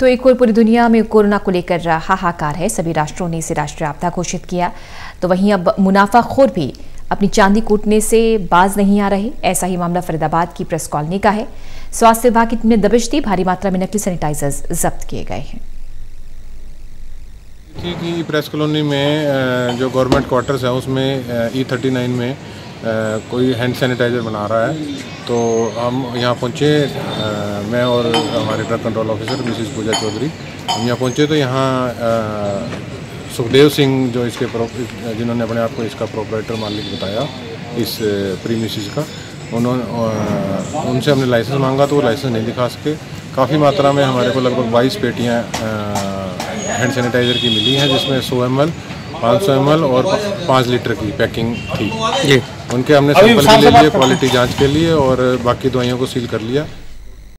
तो एक और पूरी दुनिया में कोरोना को लेकर हाहाकार है। सभी राष्ट्रों ने इसे राष्ट्रीय आपदा घोषित किया। तो वहीं अब मुनाफाखोर भी अपनी चांदी कूटने से बाज नहीं आ रहे। ऐसा ही मामला फरीदाबाद की प्रेस कॉलोनी का है। स्वास्थ्य विभाग की टीम ने दबिश दी भारी मात्रा में नकली सैनिटाइजर्स जब्त किए गए हैं। कि प्रेस कॉलोनी में जो गवर्नमेंट क्वार्टर्स है, उसमें ई थर्टी नाइन में कोई हैंड सैनिटाइज़र बना रहा है। तो हम यहाँ पहुँचे मैं और हमारे drug control officer Mrs Pooja Chaudhary हम यहाँ पहुँचे तो यहाँ सुखदेव सिंह जो इसके जिन्होंने अपने आप को इसका प्रोपरेटर मालिक बताया इस प्रीमिस का उन्होंने उनसे हमने लाइसेंस मांगा तो वो लाइसेंस नहीं दिखा सके। काफ़ी मात्रा में हमारे को लगभग बाईस पेटियाँ हैंड सैनिटाइज़र की मिली हैं जिसमें सौ एम एल पाँच सौ एम और पाँच लीटर की पैकिंग थी। उनके हमने सैंपल के लिए क्वालिटी जाँच के लिए और बाकी दवाइयों को सील कर लिया।